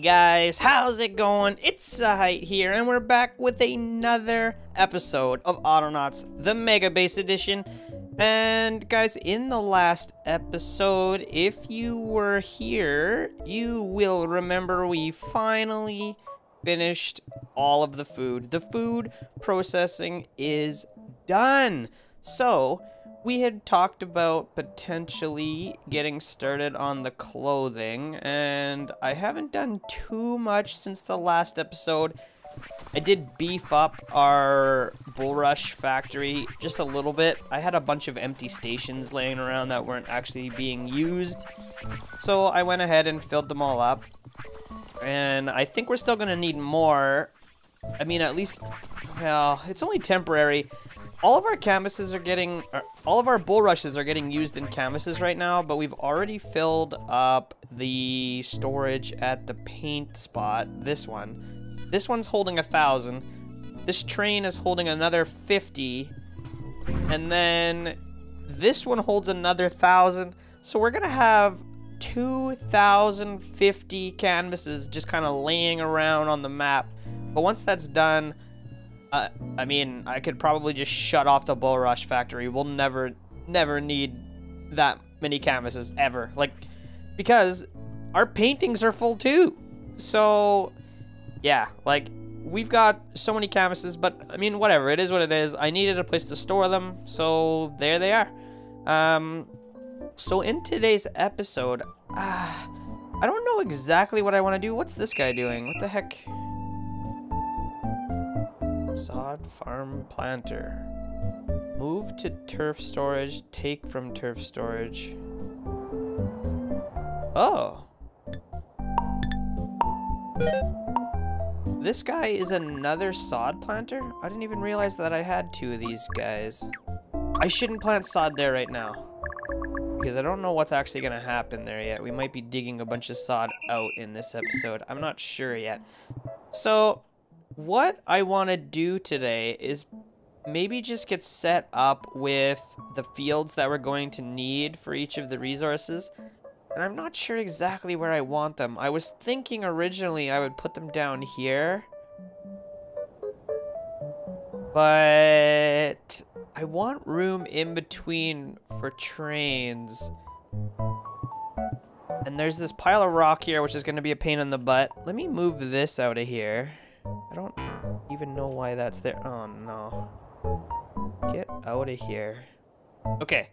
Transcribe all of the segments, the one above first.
Guys, how's it going? It's Zahait here, and we're back with another episode of Autonauts, the Mega Base Edition. And guys, in the last episode, if you were here, you will remember we finally finished all of the food. The food processing is done. So, we had talked about potentially getting started on the clothing, and I haven't done too much since the last episode. I did beef up our bulrush factory just a little bit. I had a bunch of empty stations laying around that weren't actually being used. So I went ahead and filled them all up. And I think we're still going to need more. I mean, at least, well, it's only temporary all of our canvases are getting, uh, all of our bulrushes are getting used in canvases right now, but we've already filled up the storage at the paint spot, this one. This one's holding a thousand. This train is holding another 50. And then this one holds another thousand. So we're gonna have 2,050 canvases just kind of laying around on the map. But once that's done, I mean, I could probably just shut off the bulrush factory. We'll never, never need that many canvases ever. Like, because our paintings are full too. So, yeah, like, we've got so many canvases, but I mean, whatever. It is what it is. I needed a place to store them, so there they are. Um, so in today's episode, uh, I don't know exactly what I want to do. What's this guy doing? What the heck? Sod farm planter. Move to turf storage, take from turf storage. Oh. This guy is another sod planter? I didn't even realize that I had two of these guys. I shouldn't plant sod there right now. Because I don't know what's actually going to happen there yet. We might be digging a bunch of sod out in this episode. I'm not sure yet. So, what I want to do today is maybe just get set up with the fields that we're going to need for each of the resources. And I'm not sure exactly where I want them. I was thinking originally I would put them down here. But I want room in between for trains. And there's this pile of rock here, which is going to be a pain in the butt. Let me move this out of here. I don't even know why that's there. Oh, no. Get out of here. Okay.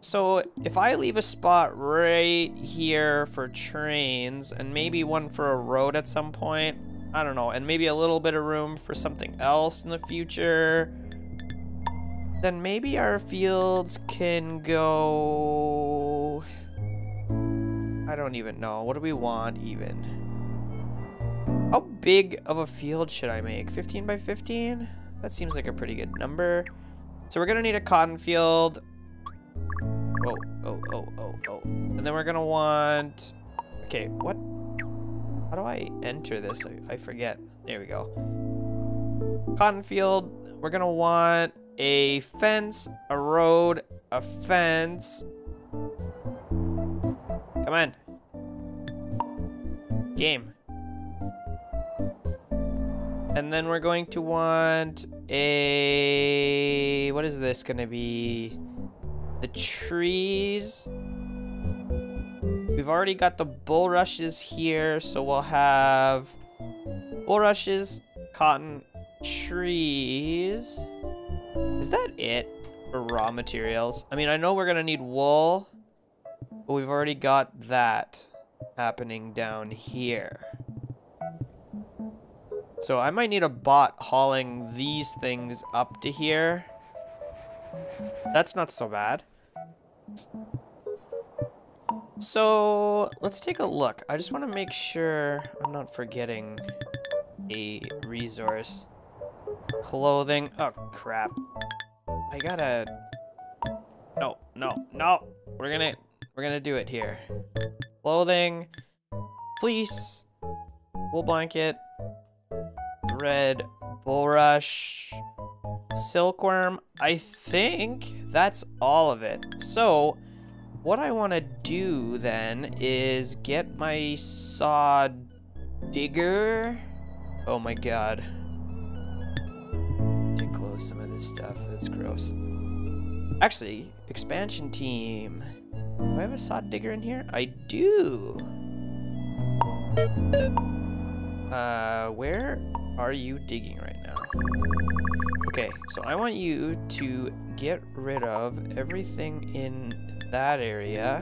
So, if I leave a spot right here for trains, and maybe one for a road at some point, I don't know, and maybe a little bit of room for something else in the future, then maybe our fields can go... I don't even know. What do we want, even? How big of a field should I make? 15 by 15? That seems like a pretty good number. So we're to need a cotton field. Oh, oh, oh, oh, oh. And then we're to want... Okay, what? How do I enter this? I, I forget. There we go. Cotton field. We're to want a fence, a road, a fence. Come on. Game. And then we're going to want a... What is this going to be? The trees. We've already got the bulrushes here, so we'll have bulrushes, cotton, trees. Is that it for raw materials? I mean, I know we're going to need wool, but we've already got that happening down here. So I might need a bot hauling these things up to here. That's not so bad. So let's take a look. I just want to make sure I'm not forgetting a resource. Clothing. Oh, crap. I gotta... No, no, no. We're gonna, we're gonna do it here. Clothing. Fleece. Wool blanket red bulrush, silkworm. I think that's all of it. So what I want to do then is get my saw digger. Oh my god. To close some of this stuff. That's gross. Actually, expansion team. Do I have a saw digger in here? I do. Uh, where are you digging right now? Okay, so I want you to get rid of everything in that area.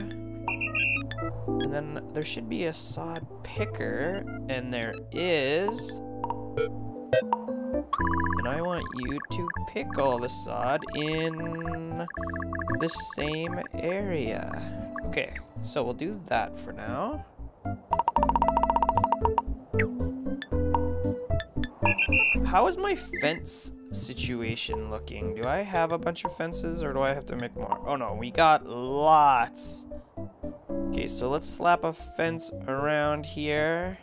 And then there should be a sod picker, and there is. And I want you to pick all the sod in the same area. Okay, so we'll do that for now. How is my fence situation looking? Do I have a bunch of fences or do I have to make more? Oh no, we got lots. Okay, so let's slap a fence around here.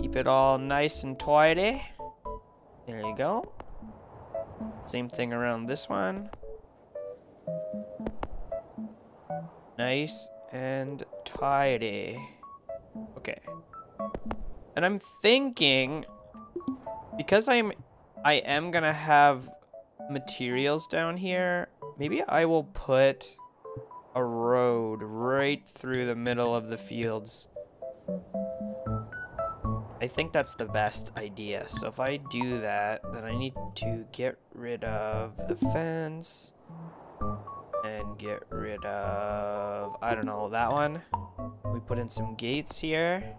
Keep it all nice and tidy. There you go. Same thing around this one. Nice and tidy. Okay. And I'm thinking, because I'm, I am gonna have materials down here, maybe I will put a road right through the middle of the fields. I think that's the best idea. So if I do that, then I need to get rid of the fence and get rid of, I don't know, that one. We put in some gates here.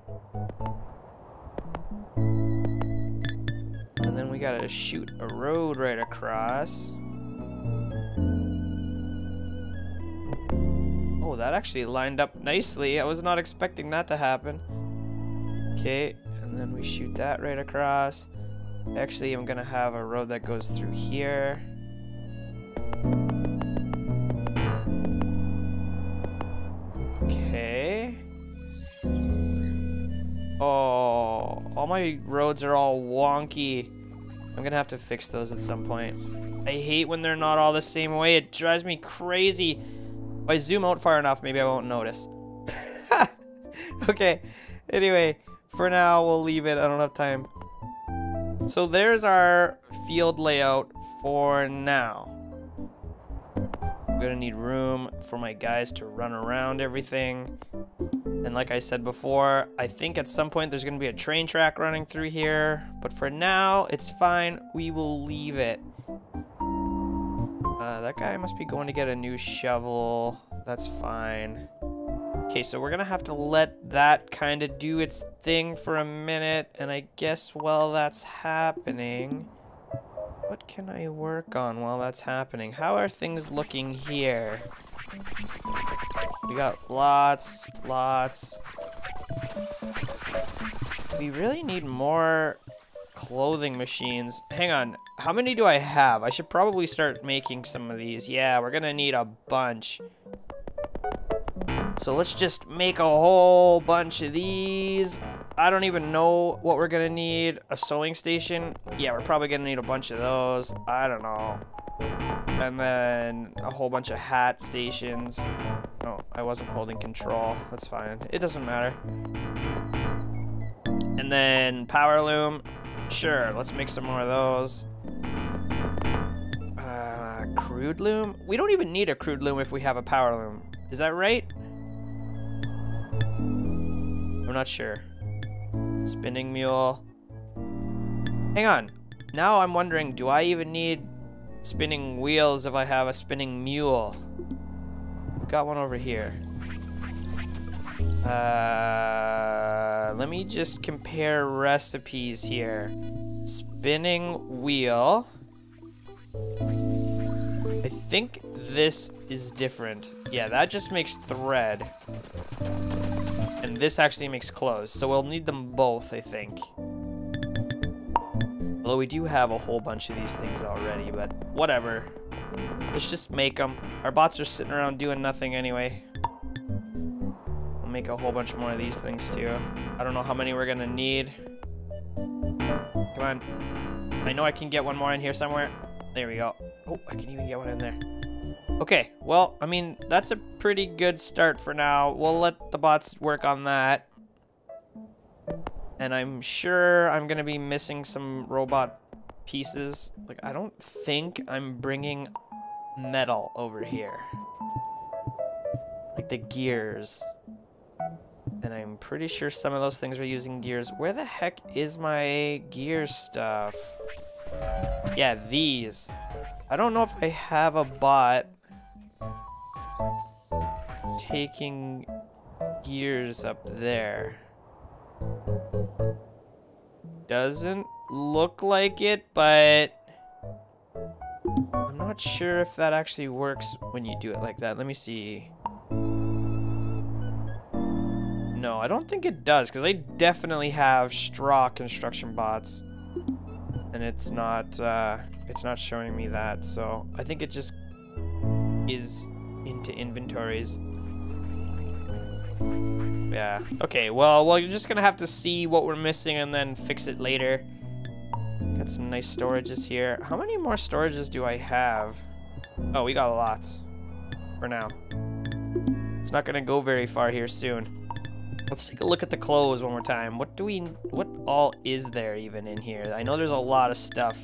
Gotta shoot a road right across. Oh, that actually lined up nicely. I was not expecting that to happen. Okay, and then we shoot that right across. Actually, I'm gonna have a road that goes through here. Okay. Oh, all my roads are all wonky. I'm gonna have to fix those at some point. I hate when they're not all the same way. It drives me crazy. If I zoom out far enough, maybe I won't notice. okay. Anyway, for now, we'll leave it. I don't have time. So there's our field layout for now. I'm gonna need room for my guys to run around everything. And like I said before, I think at some point there's gonna be a train track running through here. But for now, it's fine. We will leave it. Uh, that guy must be going to get a new shovel. That's fine. Okay, so we're gonna have to let that kind of do its thing for a minute, and I guess while that's happening, what can I work on while that's happening? How are things looking here? We got lots, lots. We really need more clothing machines. Hang on, how many do I have? I should probably start making some of these. Yeah, we're gonna need a bunch. So let's just make a whole bunch of these. I don't even know what we're gonna need. A sewing station? Yeah, we're probably gonna need a bunch of those. I don't know. And then a whole bunch of hat stations. Oh, I wasn't holding control. That's fine. It doesn't matter. And then power loom. Sure, let's make some more of those. Uh, crude loom? We don't even need a crude loom if we have a power loom. Is that right? I'm not sure. Spinning mule. Hang on. Now I'm wondering, do I even need spinning wheels if I have a spinning mule? Got one over here. Uh, let me just compare recipes here. Spinning wheel. I think this is different. Yeah, that just makes thread. And this actually makes clothes, so we'll need them both, I think. Although we do have a whole bunch of these things already, but whatever. Let's just make them. Our bots are sitting around doing nothing anyway. We'll make a whole bunch more of these things too. I don't know how many we're gonna need. Come on. I know I can get one more in here somewhere. There we go. Oh, I can even get one in there. Okay, well, I mean, that's a pretty good start for now. We'll let the bots work on that. And I'm sure I'm going to be missing some robot pieces. Like, I don't think I'm bringing metal over here. Like the gears. And I'm pretty sure some of those things are using gears. Where the heck is my gear stuff? Yeah, these. I don't know if I have a bot taking gears up there. Doesn't look like it, but I'm not sure if that actually works when you do it like that. Let me see. No, I don't think it does, because I definitely have straw construction bots. And it's not, uh, it's not showing me that, so I think it just is into inventories. Yeah. Okay, well, well, you're just gonna have to see what we're missing and then fix it later. Got some nice storages here. How many more storages do I have? Oh, we got lots. For now. It's not gonna go very far here soon. Let's take a look at the clothes one more time. What do we, what all is there even in here? I know there's a lot of stuff.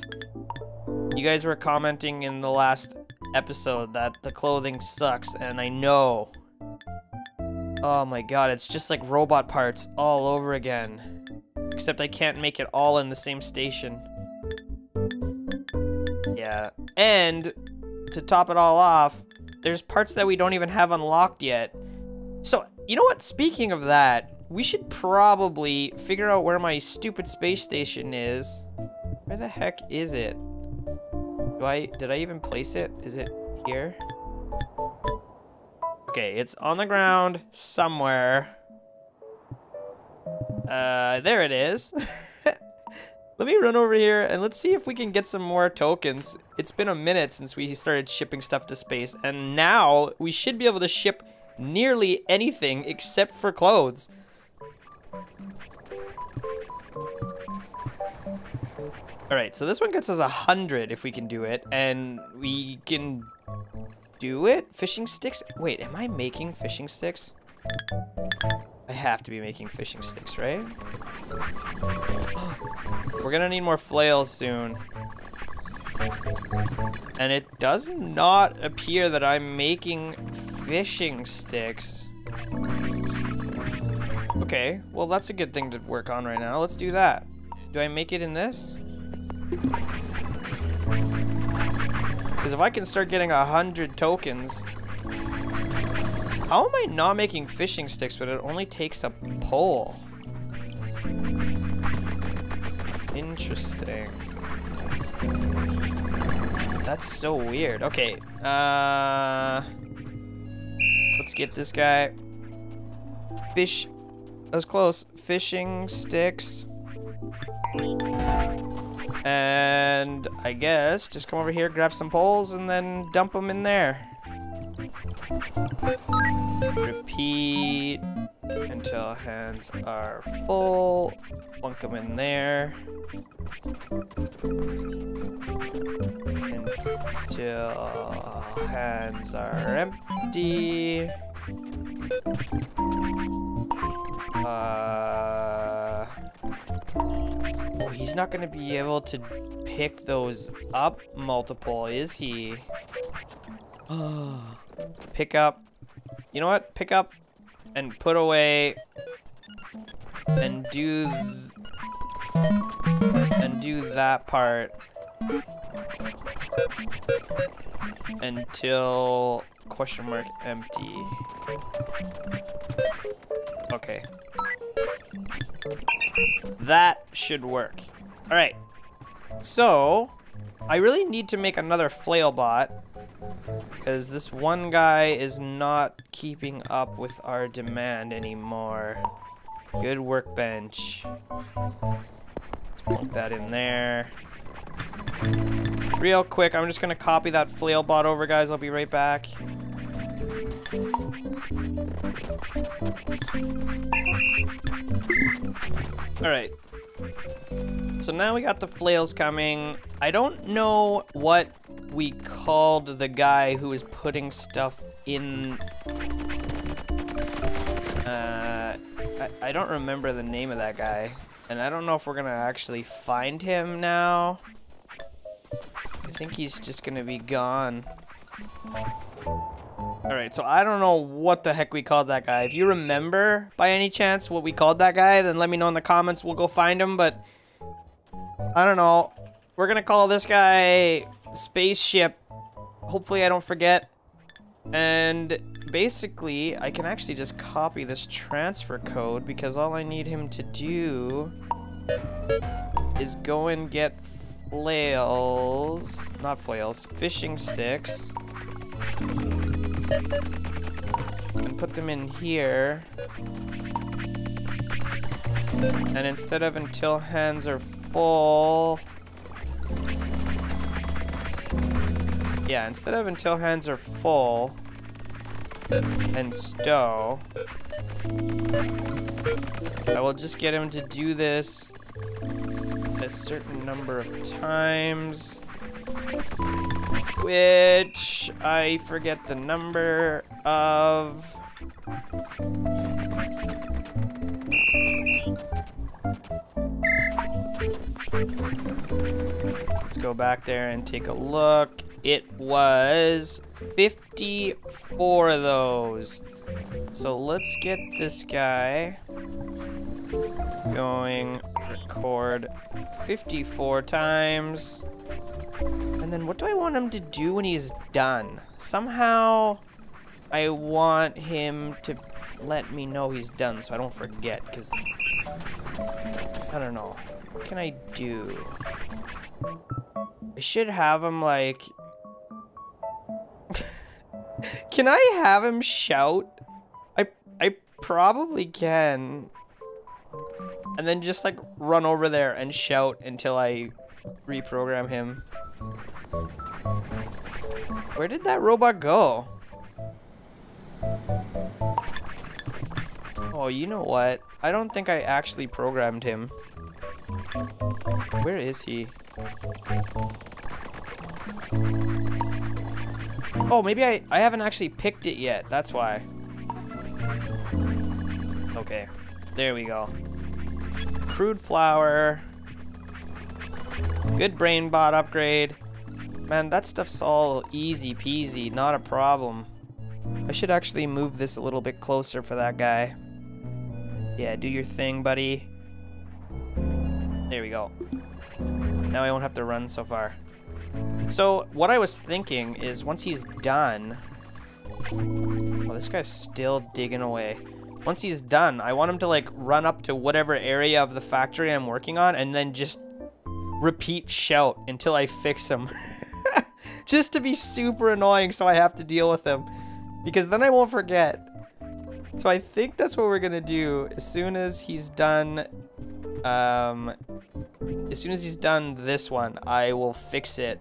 You guys were commenting in the last episode that the clothing sucks, and I know. Oh my god, it's just like robot parts all over again. Except I can't make it all in the same station. Yeah, and to top it all off, there's parts that we don't even have unlocked yet. So, you know what? Speaking of that, we should probably figure out where my stupid space station is. Where the heck is it? Do I, did I even place it? Is it here? Okay, it's on the ground somewhere. Uh, there it is. Let me run over here and let's see if we can get some more tokens. It's been a minute since we started shipping stuff to space, and now we should be able to ship nearly anything except for clothes. Alright, so this one gets us a hundred if we can do it, and we can do it? Fishing sticks? Wait, am I making fishing sticks? I have to be making fishing sticks, right? We're gonna need more flails soon. And it does not appear that I'm making fishing sticks. Okay, well that's a good thing to work on right now. Let's do that. Do I make it in this? Because if I can start getting a hundred tokens, how am I not making fishing sticks, but it only takes a pole? Interesting. That's so weird. Okay, uh... Let's get this guy. Fish... That was close. Fishing sticks. And I guess just come over here, grab some poles, and then dump them in there. Repeat until hands are full. Plunk them in there. Until hands are empty. Uh, he's not going to be able to pick those up multiple, is he? Pick up. You know what? Pick up and put away and do and do that part until question mark empty. Okay. That should work. All right. So, I really need to make another flail bot because this one guy is not keeping up with our demand anymore. Good workbench. Let's plug that in there. Real quick, I'm just gonna copy that flail bot over, guys. I'll be right back. Alright. So now we got the flails coming. I don't know what we called the guy who was putting stuff in... Uh, I, I don't remember the name of that guy. And I don't know if we're gonna actually find him now. I think he's just gonna be gone. Alright, so I don't know what the heck we called that guy. If you remember, by any chance, what we called that guy, then let me know in the comments. We'll go find him, but... I don't know. We're gonna call this guy Spaceship. Hopefully I don't forget. And basically, I can actually just copy this transfer code because all I need him to do is go and get flails, not flails, fishing sticks, and put them in here. And instead of until hands are full, yeah, instead of until hands are full and stow, I will just get him to do this a certain number of times, which I forget the number of. Let's go back there and take a look. It was 54 of those. So let's get this guy going record 54 times. And then what do I want him to do when he's done? Somehow I want him to let me know he's done so I don't forget because I don't know. What can I do? I should have him like Can I have him shout? I I probably can. And then just like run over there and shout until I reprogram him. Where did that robot go? Oh, you know what? I don't think I actually programmed him. Where is he? Oh, maybe I, I haven't actually picked it yet. That's why. Okay. There we go. Crude flour. Good brain bot upgrade. Man, that stuff's all easy peasy. Not a problem. I should actually move this a little bit closer for that guy. Yeah, do your thing, buddy. There we go. Now I won't have to run so far. So, what I was thinking is once he's done... Oh, this guy's still digging away. Once he's done, I want him to, like, run up to whatever area of the factory I'm working on and then just repeat shout until I fix him. just to be super annoying so I have to deal with him. Because then I won't forget. So I think that's what we're gonna do. As soon as he's done, um, as soon as he's done this one, I will fix it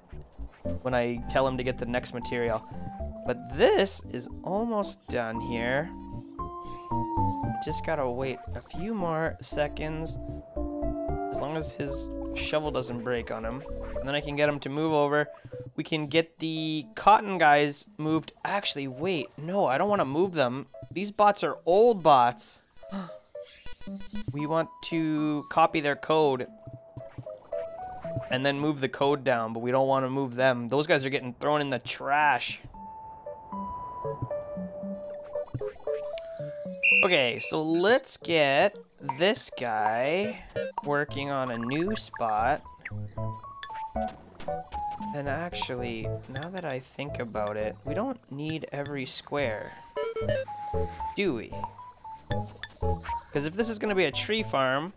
when I tell him to get the next material. But this is almost done here. Just gotta wait a few more seconds. As long as his shovel doesn't break on him. And then I can get him to move over. We can get the cotton guys moved. Actually, wait. No, I don't want to move them. These bots are old bots. we want to copy their code and then move the code down, but we don't want to move them. Those guys are getting thrown in the trash. Okay, so let's get this guy working on a new spot. And actually, now that I think about it, we don't need every square, do we? Because if this is going to be a tree farm,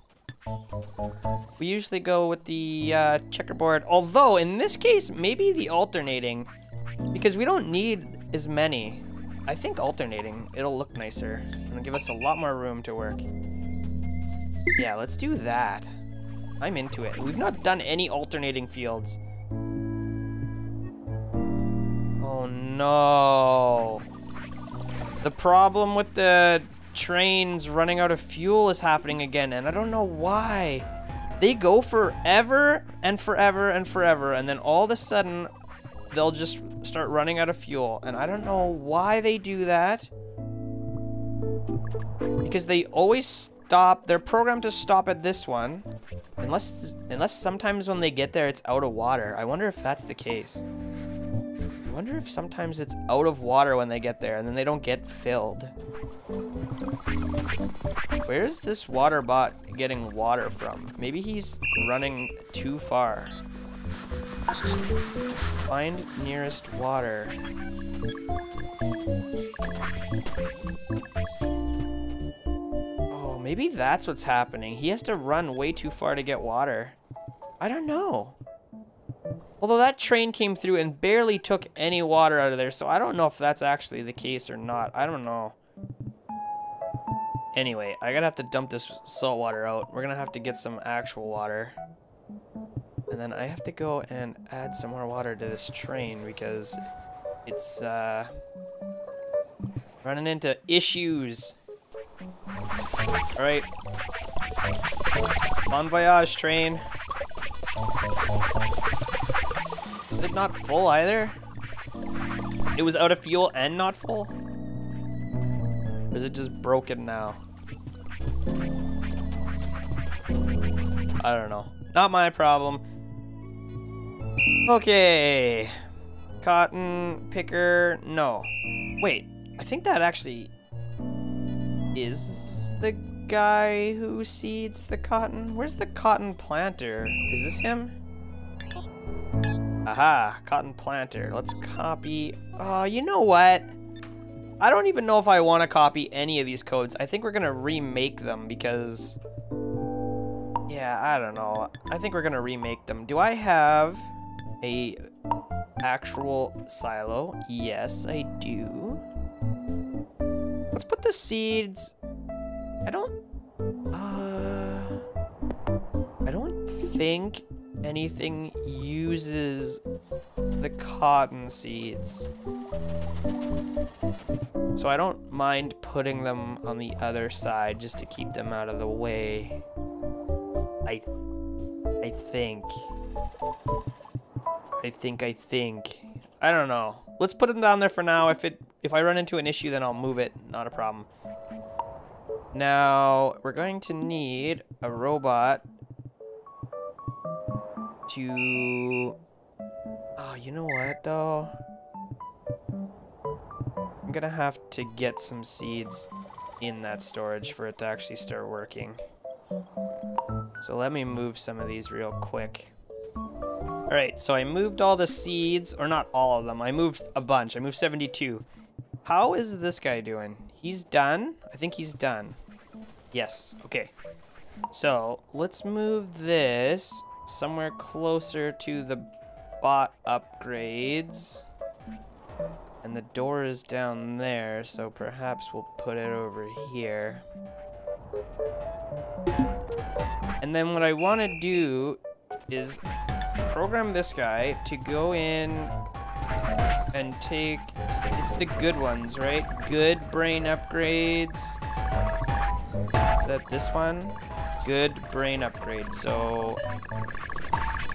we usually go with the uh, checkerboard, although in this case, maybe the alternating, because we don't need as many. I think alternating, it'll look nicer. It'll give us a lot more room to work. Yeah, let's do that. I'm into it. We've not done any alternating fields. Oh no. The problem with the trains running out of fuel is happening again, and I don't know why. They go forever and forever and forever, and then all of a sudden, they'll just start running out of fuel. And I don't know why they do that. Because they always stop, they're programmed to stop at this one. Unless, unless sometimes when they get there, it's out of water. I wonder if that's the case. I wonder if sometimes it's out of water when they get there and then they don't get filled. Where's this water bot getting water from? Maybe he's running too far. Find nearest water. Oh, maybe that's what's happening. He has to run way too far to get water. I don't know. Although that train came through and barely took any water out of there, so I don't know if that's actually the case or not. I don't know. Anyway, I gotta have to dump this salt water out. We're gonna have to get some actual water. And then I have to go and add some more water to this train because it's uh, running into issues. Alright. Bon voyage, train. Was it not full either? It was out of fuel and not full? Or is it just broken now? I don't know. Not my problem. Okay. Cotton picker, no. Wait, I think that actually is the guy who seeds the cotton. Where's the cotton planter? Is this him? Aha, cotton planter. Let's copy. Oh, you know what? I don't even know if I want to copy any of these codes. I think we're going to remake them because... Yeah, I don't know. I think we're going to remake them. Do I have a actual silo? Yes, I do. Let's put the seeds... I don't... Uh... I don't think anything uses the cotton seeds. So I don't mind putting them on the other side just to keep them out of the way. I, I think. I think, I think. I don't know. Let's put them down there for now. If it, if I run into an issue, then I'll move it. Not a problem. Now, we're going to need a robot to... Oh, you know what, though? I'm gonna have to get some seeds in that storage for it to actually start working. So let me move some of these real quick. Alright, so I moved all the seeds, or not all of them, I moved a bunch. I moved 72. How is this guy doing? He's done? I think he's done. Yes, okay. So, let's move this somewhere closer to the bot upgrades. And the door is down there, so perhaps we'll put it over here. And then what I want to do is program this guy to go in and take, it's the good ones, right? Good brain upgrades. Is that this one? Good brain upgrade. So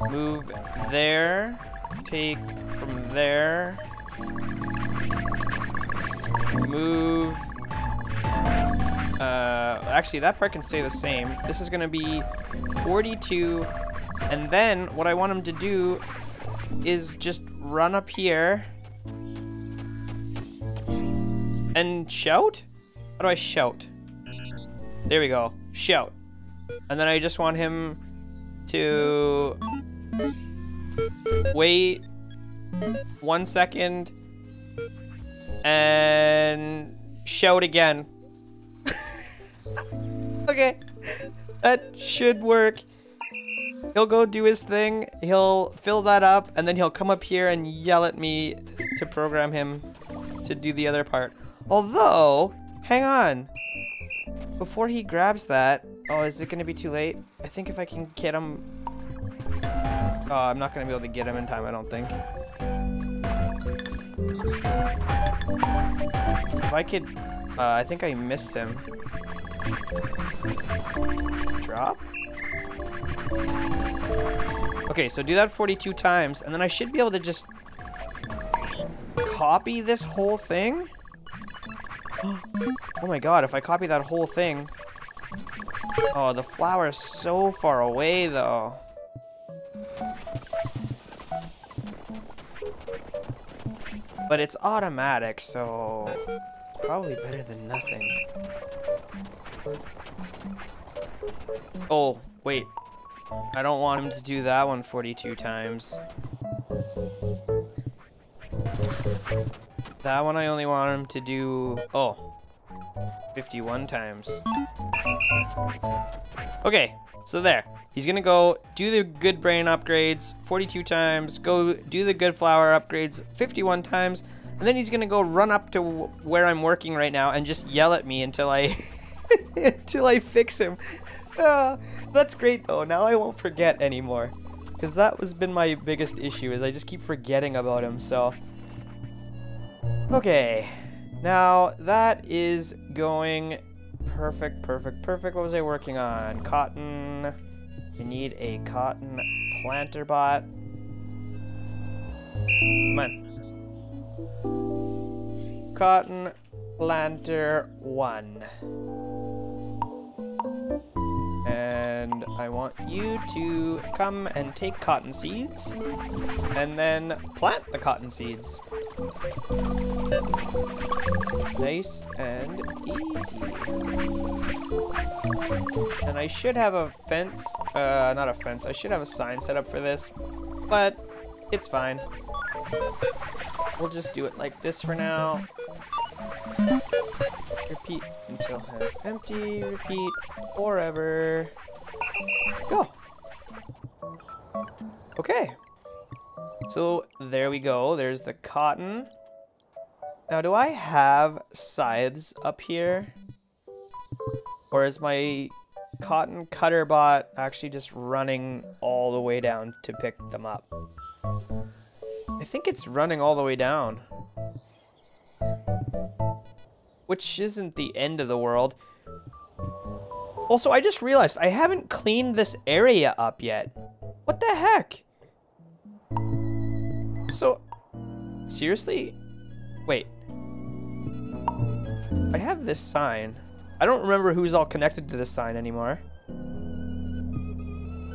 move there, take from there, move... Uh, actually, that part can stay the same. This is going to be 42. And then what I want him to do is just run up here and shout? How do I shout? There we go. Shout. And then I just want him to wait one second and shout again. okay, that should work. He'll go do his thing, he'll fill that up, and then he'll come up here and yell at me to program him to do the other part. Although, hang on. Before he grabs that, oh, is it to be too late? I think if I can get him... Oh, I'm not to be able to get him in time, I don't think. If I could... Uh, I think I missed him. Drop? Okay, so do that 42 times, and then I should be able to just copy this whole thing? Oh my god, if I copy that whole thing... Oh, the flower is so far away, though. But it's automatic, so... Probably better than nothing. Oh, wait. I don't want him to do that one 42 times. That one I only want him to do... Oh. 51 times. Okay, so there. He's gonna go do the good brain upgrades 42 times, go do the good flower upgrades 51 times, and then he's gonna go run up to where I'm working right now and just yell at me until I until I fix him. Uh, that's great though. Now I won't forget anymore. Because that has been my biggest issue is I just keep forgetting about him, so... Okay. Now, that is going perfect, perfect, perfect. What was I working on? Cotton. We need a cotton planter bot. Come on. Cotton planter one. I want you to come and take cotton seeds and then plant the cotton seeds. Nice and easy. And I should have a fence, uh, not a fence, I should have a sign set up for this, but it's fine. We'll just do it like this for now. Repeat until hands empty. Repeat forever. Go. Okay. So there we go. There's the cotton. Now, do I have scythes up here? Or is my cotton cutter bot actually just running all the way down to pick them up? I think it's running all the way down. Which isn't the end of the world. Also, I just realized I haven't cleaned this area up yet. What the heck? So, seriously? Wait. I have this sign. I don't remember who's all connected to this sign anymore.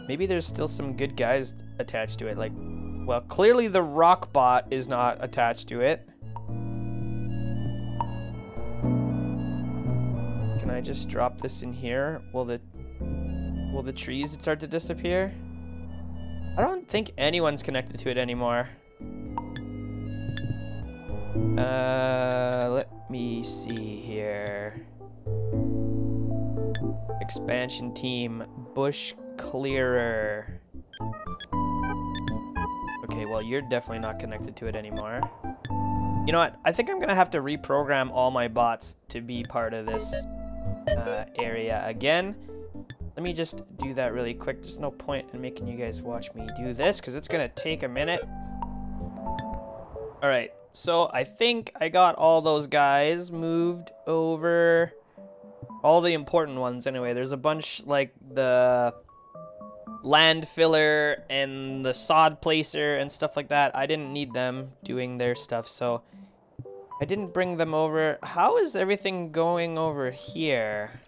Maybe there's still some good guys attached to it. Like, well, clearly the rock bot is not attached to it. Can I just drop this in here? Will the will the trees start to disappear? I don't think anyone's connected to it anymore. Uh, let me see here. Expansion team, bush clearer. Okay, well, you're definitely not connected to it anymore. You know what? I think I'm going to have to reprogram all my bots to be part of this uh, area again. Let me just do that really quick. There's no point in making you guys watch me do this because it's going to take a minute. All right, so I think I got all those guys moved over. All the important ones anyway. There's a bunch like the land filler and the sod placer and stuff like that. I didn't need them doing their stuff, so I didn't bring them over. How is everything going over here?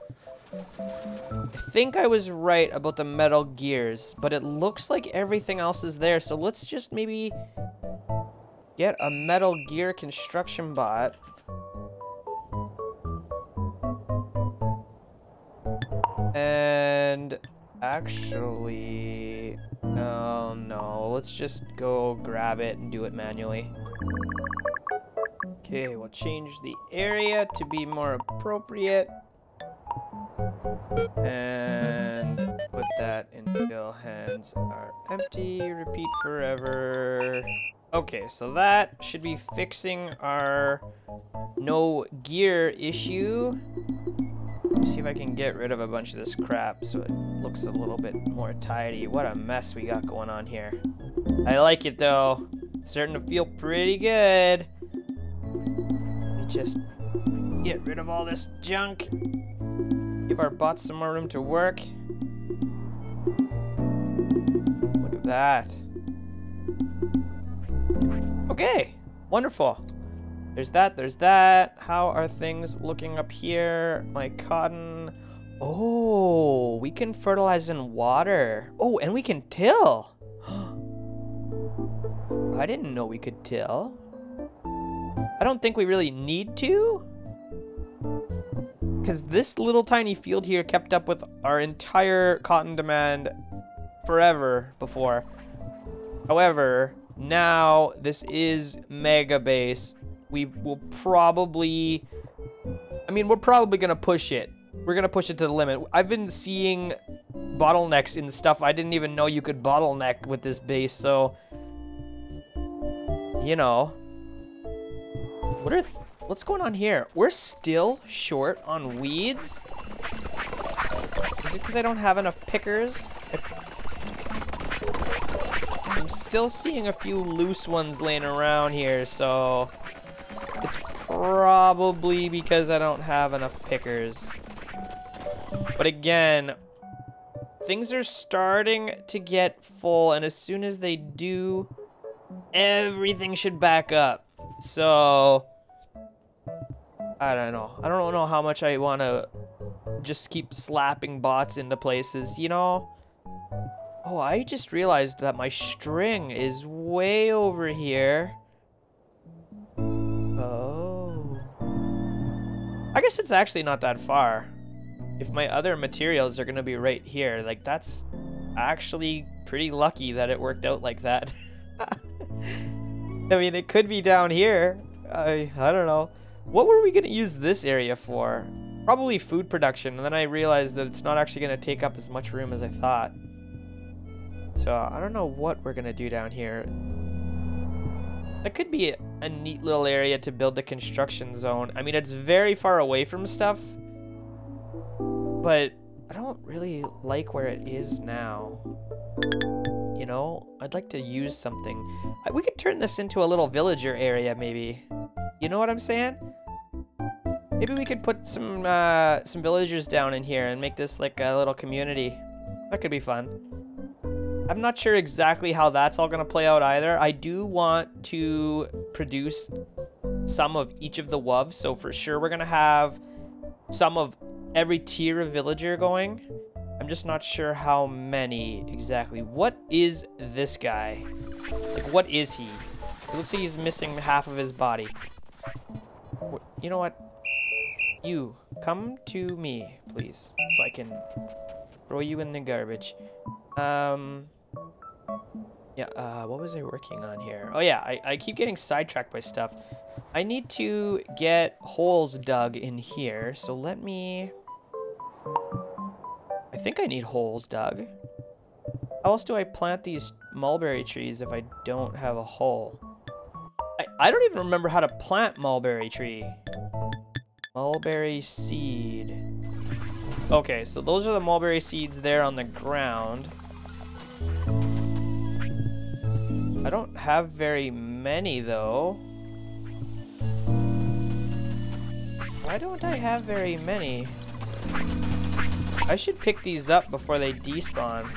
I think I was right about the metal gears, but it looks like everything else is there, so let's just maybe Get a Metal Gear construction bot. And actually, oh no, let's just go grab it and do it manually. Okay, we'll change the area to be more appropriate. And put that until hands are empty. Repeat forever. Okay, so that should be fixing our no gear issue. Let me see if I can get rid of a bunch of this crap so it looks a little bit more tidy. What a mess we got going on here. I like it though. It's starting to feel pretty good. Me just get rid of all this junk. Give our bots some more room to work. Look at that. Okay, wonderful. There's that, there's that. How are things looking up here? My cotton. Oh, we can fertilize in water. Oh, and we can till. I didn't know we could till. I don't think we really need to. Because this little tiny field here kept up with our entire cotton demand forever before. However, now this is mega base. We will probably... I mean, we're probably going to push it. We're going to push it to the limit. I've been seeing bottlenecks in stuff I didn't even know you could bottleneck with this base, so... You know. What are... What's going on here? We're still short on weeds? Is it because I don't have enough pickers? I'm still seeing a few loose ones laying around here, so... It's probably because I don't have enough pickers. But again, things are starting to get full, and as soon as they do, everything should back up. So, I don't know. I don't know how much I want to just keep slapping bots into places, you know? Oh, I just realized that my string is way over here. Oh. I guess it's actually not that far. If my other materials are going to be right here, like that's actually pretty lucky that it worked out like that. I mean, it could be down here. I, I don't know. What were we going to use this area for? Probably food production, and then I realized that it's not actually going to take up as much room as I thought. So I don't know what we're going to do down here. That could be a, a neat little area to build a construction zone. I mean, it's very far away from stuff, but I don't really like where it is now. You know, I'd like to use something. We could turn this into a little villager area, maybe. You know what I'm saying? Maybe we could put some uh, some villagers down in here and make this like a little community. That could be fun. I'm not sure exactly how that's all going to play out either. I do want to produce some of each of the WUVs, so for sure we're going to have some of every tier of villager going. I'm just not sure how many exactly. What is this guy? Like, what is he? It looks like he's missing half of his body. You know what? You, come to me, please, so I can throw you in the garbage. Um, yeah, uh, what was I working on here? Oh yeah, I, I keep getting sidetracked by stuff. I need to get holes dug in here, so let me... I think I need holes dug. How else do I plant these mulberry trees if I don't have a hole? I, I don't even remember how to plant mulberry tree. Mulberry seed. Okay, so those are the mulberry seeds there on the ground. I don't have very many, though. Why don't I have very many? I should pick these up before they despawn.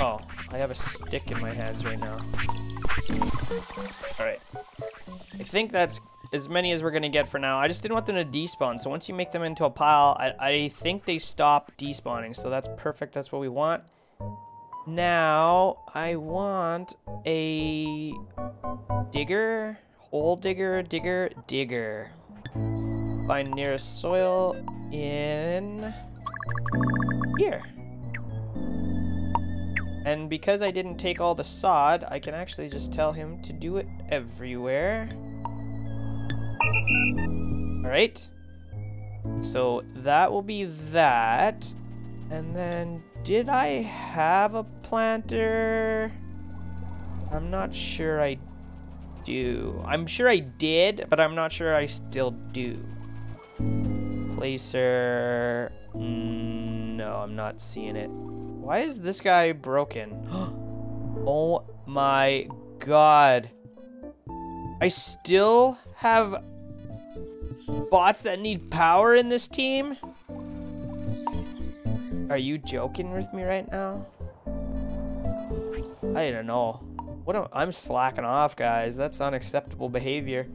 Oh, I have a stick in my hands right now. Alright. I think that's as many as we're going to get for now. I just didn't want them to despawn. So once you make them into a pile, I, I think they stop despawning. So that's perfect. That's what we want. Now, I want a digger, hole digger, digger, digger. Find nearest soil in here. And because I didn't take all the sod, I can actually just tell him to do it everywhere. Alright. So that will be that. And then, did I have a planter? I'm not sure I do. I'm sure I did, but I'm not sure I still do. Placer. Mm, no, I'm not seeing it. Why is this guy broken? oh my god. I still have bots that need power in this team? Are you joking with me right now? I don't know. What am, I'm slacking off, guys. That's unacceptable behavior.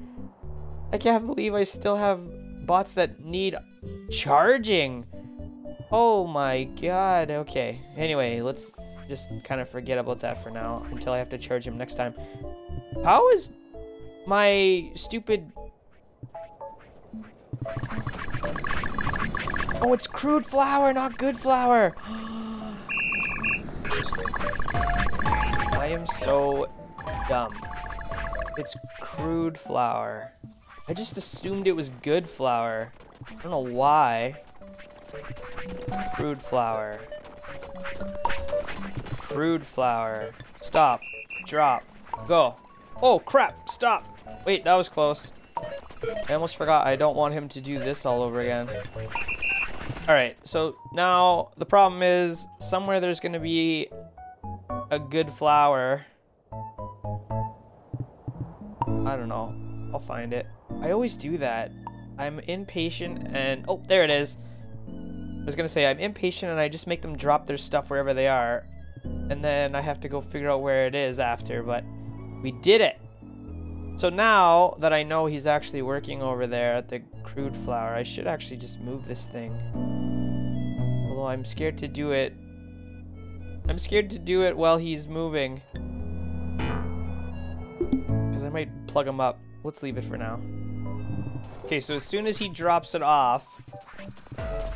I can't believe I still have bots that need charging. Oh my god. Okay. Anyway, let's just kind of forget about that for now until I have to charge him next time. How is my stupid... Oh, it's crude flour, not good flour. I am so dumb. It's crude flour. I just assumed it was good flour. I don't know why. Crude flour. Crude flour. Stop. Drop. Go. Oh, crap. Stop. Wait, that was close. I almost forgot I don't want him to do this all over again. Alright, so now the problem is somewhere there's going to be a good flour. I don't know. I'll find it. I always do that. I'm impatient and... Oh, there it is. I was gonna say, I'm impatient and I just make them drop their stuff wherever they are. And then I have to go figure out where it is after, but we did it! So now that I know he's actually working over there at the crude flour, I should actually just move this thing. Although I'm scared to do it I'm scared to do it while he's moving. Because I might plug him up. Let's leave it for now. Okay, so as soon as he drops it off...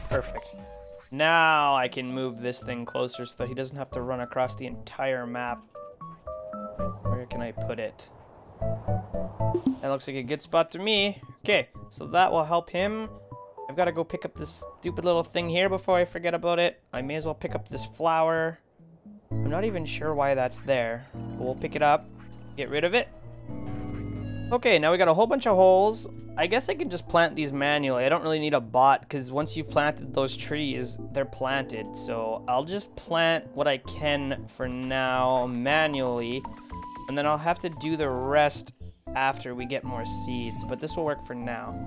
Perfect. Now I can move this thing closer so that he doesn't have to run across the entire map. Where can I put it? That looks like a good spot to me. Okay, so that will help him. I've got to go pick up this stupid little thing here before I forget about it. I may as well pick up this flower. I'm not even sure why that's there. But we'll pick it up, get rid of it. Okay, now we got a whole bunch of holes. I guess I can just plant these manually. I don't really need a bot because once you've planted those trees, they're planted. So I'll just plant what I can for now manually. And then I'll have to do the rest after we get more seeds, but this will work for now.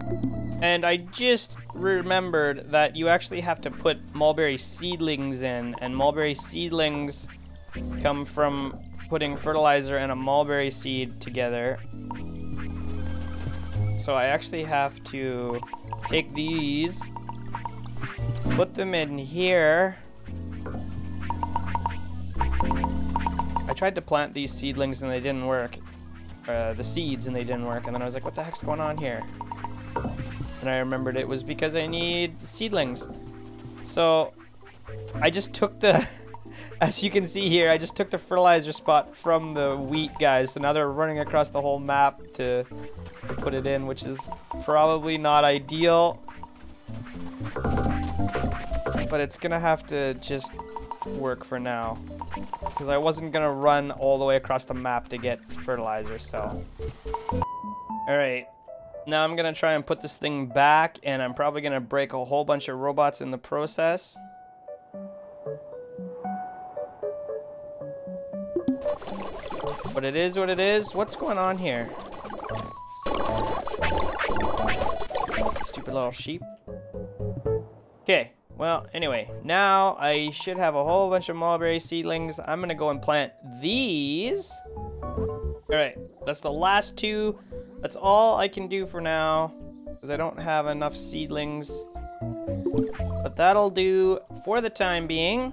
And I just remembered that you actually have to put mulberry seedlings in, and mulberry seedlings come from putting fertilizer and a mulberry seed together. So I actually have to take these, put them in here. I tried to plant these seedlings and they didn't work uh, the seeds and they didn't work. And then I was like, what the heck's going on here? And I remembered it was because I need seedlings. So I just took the, as you can see here, I just took the fertilizer spot from the wheat guys. So now they're running across the whole map to, to put it in, which is probably not ideal. But it's gonna have to just work for now. Because I wasn't to run all the way across the map to get fertilizer, so. Alright. Now I'm to try and put this thing back, and I'm probably to break a whole bunch of robots in the process. But it is what it is. What's going on here? Stupid little sheep. Okay. Well, anyway, now I should have a whole bunch of mulberry seedlings. I'm going to go and plant these. All right, that's the last two. That's all I can do for now because I don't have enough seedlings. But that'll do for the time being.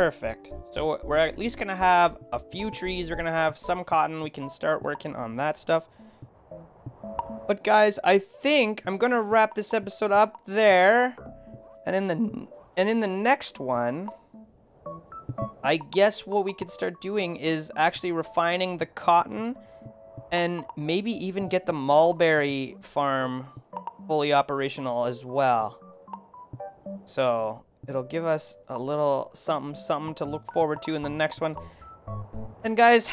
Perfect. So we're at least going to have a few trees. We're going to have some cotton. We can start working on that stuff. But guys, I think I'm going to wrap this episode up there. And in the and in the next one, I guess what we could start doing is actually refining the cotton and maybe even get the mulberry farm fully operational as well. So it'll give us a little something something to look forward to in the next one. And guys,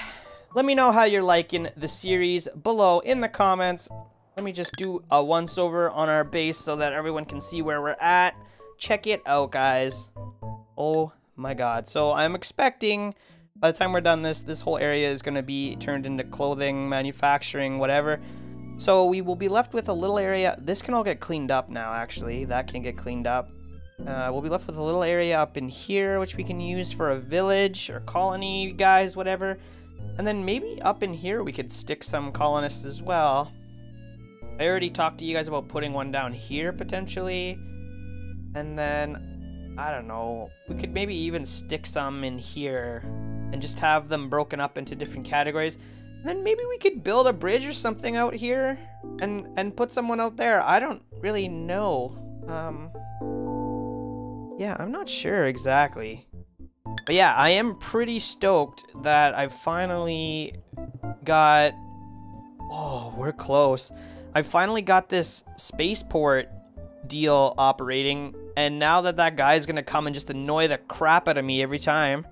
let me know how you're liking the series below in the comments. Let me just do a once over on our base so that everyone can see where we're at check it out, guys. Oh my god. So I'm expecting by the time we're done this, this whole area is going to be turned into clothing, manufacturing, whatever. So we will be left with a little area. This can all get cleaned up now, actually. That can get cleaned up. Uh, we'll be left with a little area up in here, which we can use for a village or colony, guys, whatever. And then maybe up in here we could stick some colonists as well. I already talked to you guys about putting one down here potentially. And then, I don't know, we could maybe even stick some in here and just have them broken up into different categories. And then maybe we could build a bridge or something out here and, and put someone out there. I don't really know. Um, yeah, I'm not sure exactly. But yeah, I am pretty stoked that I finally got... Oh, we're close. I finally got this spaceport deal operating, and now that that guy's gonna come and just annoy the crap out of me every time.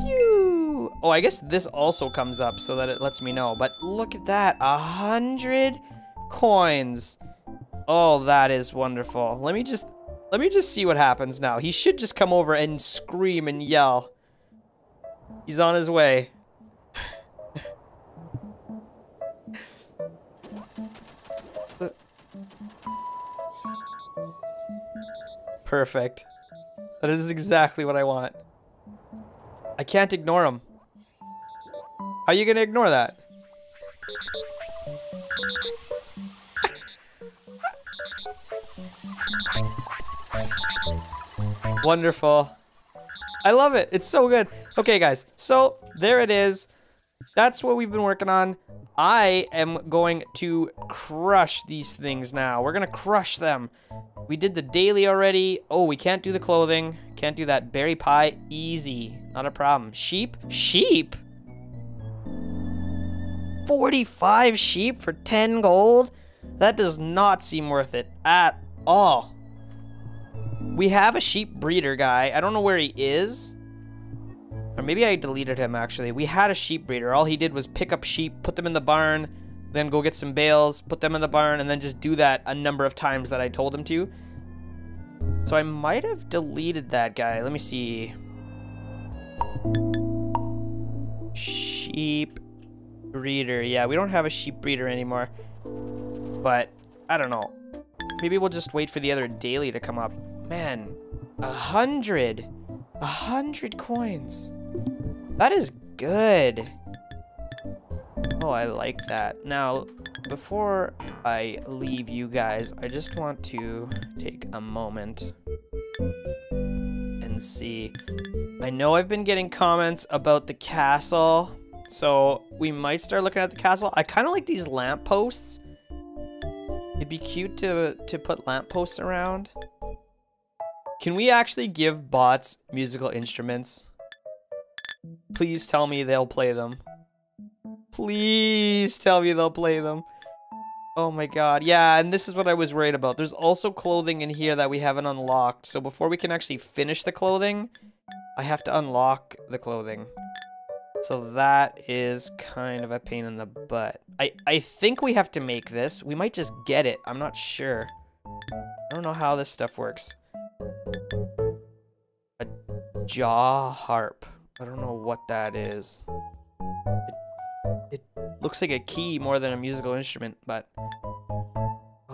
Phew! Oh, I guess this also comes up so that it lets me know. But look at that, a hundred coins. Oh, that is wonderful. Let me just, let me just see what happens now. He should just come over and scream and yell. He's on his way. Perfect. That is exactly what I want. I can't ignore him. How are you gonna ignore that? Wonderful. I love it. It's so good. Okay, guys. So, there it is. That's what we've been working on. I am going to crush these things now. We're going to crush them. We did the daily already. Oh, we can't do the clothing. Can't do that. Berry pie, easy. Not a problem. Sheep? Sheep? 45 sheep for 10 gold? That does not seem worth it at all. We have a sheep breeder guy. I don't know where he is. Or maybe I deleted him, actually. We had a sheep breeder. All he did was pick up sheep, put them in the barn, then go get some bales, put them in the barn, and then just do that a number of times that I told him to. So I might have deleted that guy. Let me see. Sheep breeder. Yeah, we don't have a sheep breeder anymore. But, I don't know. Maybe we'll just wait for the other daily to come up. Man, a hundred. A hundred coins. That is good. Oh, I like that. Now, before I leave you guys, I just want to take a moment and see. I know I've been getting comments about the castle, so we might start looking at the castle. I kind of like these lampposts. It'd be cute to, to put lampposts around. Can we actually give bots musical instruments? Please tell me they'll play them. Please tell me they'll play them. Oh my god. Yeah, and this is what I was worried about. There's also clothing in here that we haven't unlocked. So before we can actually finish the clothing, I have to unlock the clothing. So that is kind of a pain in the butt. I, I think we have to make this. We might just get it. I'm not sure. I don't know how this stuff works. A jaw harp. I don't know what that is. It, it looks like a key more than a musical instrument, but...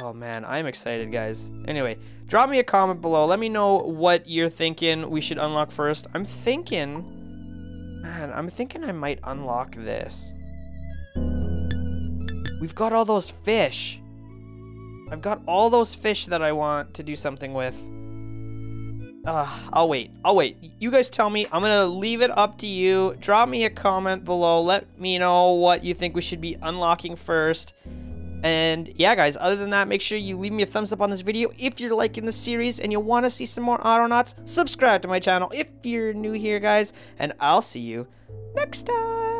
Oh man, I'm excited, guys. Anyway, drop me a comment below. Let me know what you're thinking we should unlock first. I'm thinking... Man, I'm thinking I might unlock this. We've got all those fish. I've got all those fish that I want to do something with. Uh, I'll wait. I'll wait. You guys tell me. I'm gonna leave it up to you. Drop me a comment below. Let me know what you think we should be unlocking first. And yeah, guys, other than that, make sure you leave me a thumbs up on this video if you're liking the series and you want to see some more Autonauts. Subscribe to my channel if you're new here, guys. And I'll see you next time.